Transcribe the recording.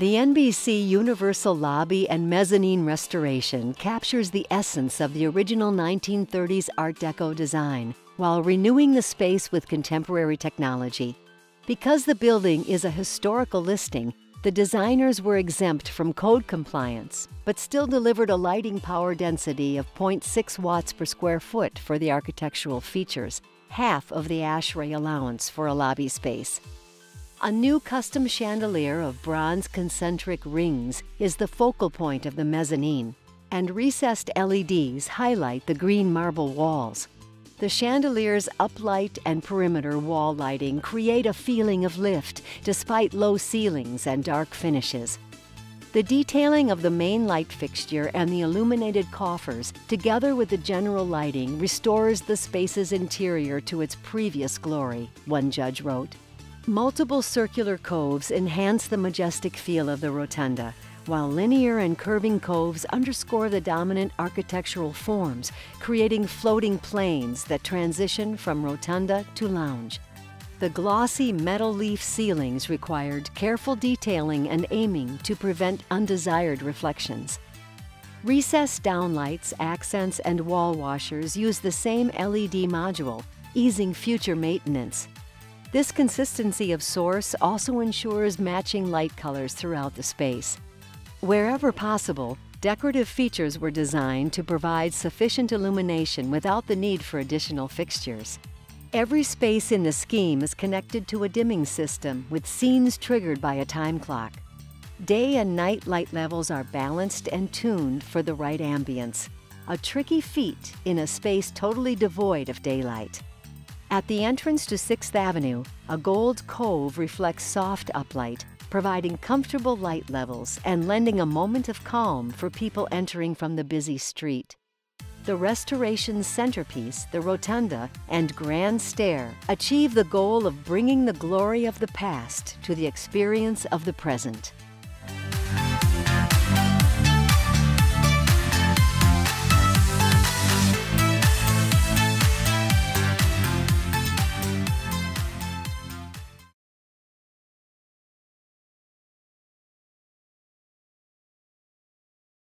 The NBC Universal Lobby and Mezzanine restoration captures the essence of the original 1930s Art Deco design while renewing the space with contemporary technology. Because the building is a historical listing, the designers were exempt from code compliance, but still delivered a lighting power density of 0.6 watts per square foot for the architectural features, half of the ASHRAE allowance for a lobby space. A new custom chandelier of bronze concentric rings is the focal point of the mezzanine, and recessed LEDs highlight the green marble walls. The chandelier's uplight and perimeter wall lighting create a feeling of lift despite low ceilings and dark finishes. The detailing of the main light fixture and the illuminated coffers, together with the general lighting, restores the space's interior to its previous glory, one judge wrote. Multiple circular coves enhance the majestic feel of the rotunda, while linear and curving coves underscore the dominant architectural forms, creating floating planes that transition from rotunda to lounge. The glossy metal leaf ceilings required careful detailing and aiming to prevent undesired reflections. Recessed downlights, accents, and wall washers use the same LED module, easing future maintenance. This consistency of source also ensures matching light colors throughout the space. Wherever possible, decorative features were designed to provide sufficient illumination without the need for additional fixtures. Every space in the scheme is connected to a dimming system with scenes triggered by a time clock. Day and night light levels are balanced and tuned for the right ambience, a tricky feat in a space totally devoid of daylight. At the entrance to 6th Avenue, a gold cove reflects soft uplight, providing comfortable light levels and lending a moment of calm for people entering from the busy street. The restoration's centerpiece, the rotunda, and grand stair achieve the goal of bringing the glory of the past to the experience of the present.